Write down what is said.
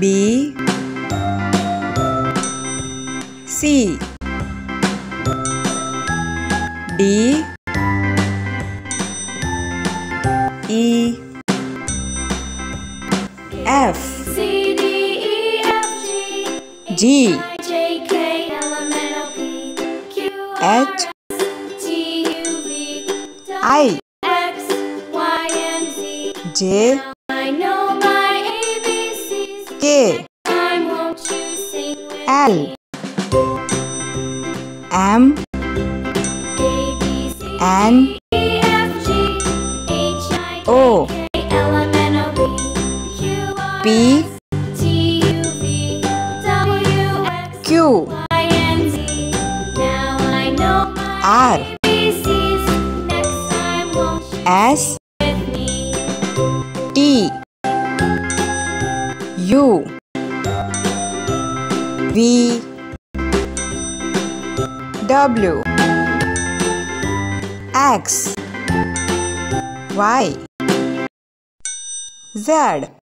B. C. D. E. F. C D E F G G I, J, K, L, M, N, O, P, Q, R, H. T U V I. X Y and Z. J. K L. M. N. O. P. Q. R. P U V. W. X. Y. Z